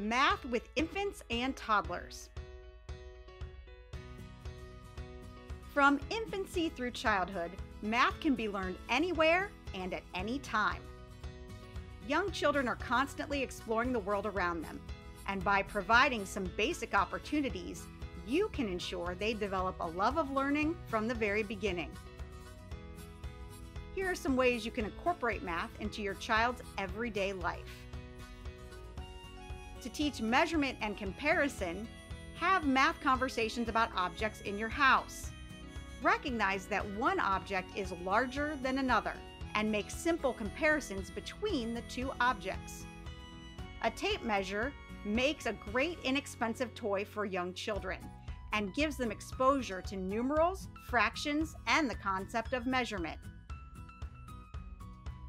Math with Infants and Toddlers. From infancy through childhood, math can be learned anywhere and at any time. Young children are constantly exploring the world around them, and by providing some basic opportunities, you can ensure they develop a love of learning from the very beginning. Here are some ways you can incorporate math into your child's everyday life. To teach measurement and comparison, have math conversations about objects in your house. Recognize that one object is larger than another and make simple comparisons between the two objects. A tape measure makes a great inexpensive toy for young children and gives them exposure to numerals, fractions, and the concept of measurement.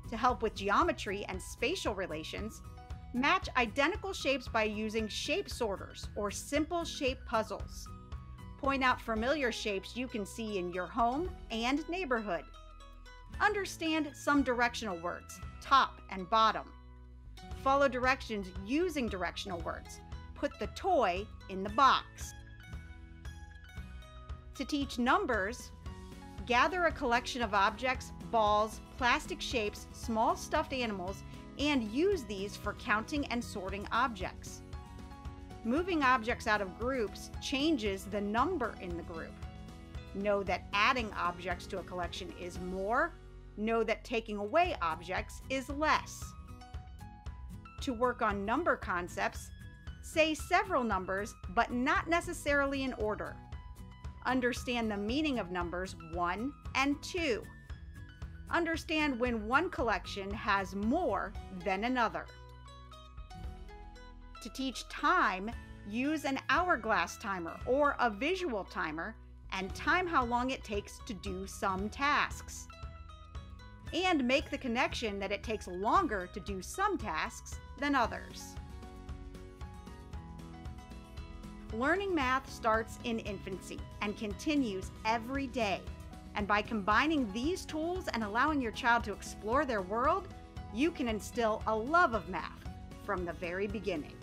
To help with geometry and spatial relations, Match identical shapes by using shape sorters or simple shape puzzles. Point out familiar shapes you can see in your home and neighborhood. Understand some directional words, top and bottom. Follow directions using directional words. Put the toy in the box. To teach numbers, gather a collection of objects, balls, plastic shapes, small stuffed animals, and use these for counting and sorting objects. Moving objects out of groups changes the number in the group. Know that adding objects to a collection is more. Know that taking away objects is less. To work on number concepts, say several numbers, but not necessarily in order. Understand the meaning of numbers 1 and 2 understand when one collection has more than another. To teach time, use an hourglass timer or a visual timer and time how long it takes to do some tasks. And make the connection that it takes longer to do some tasks than others. Learning math starts in infancy and continues every day and by combining these tools and allowing your child to explore their world, you can instill a love of math from the very beginning.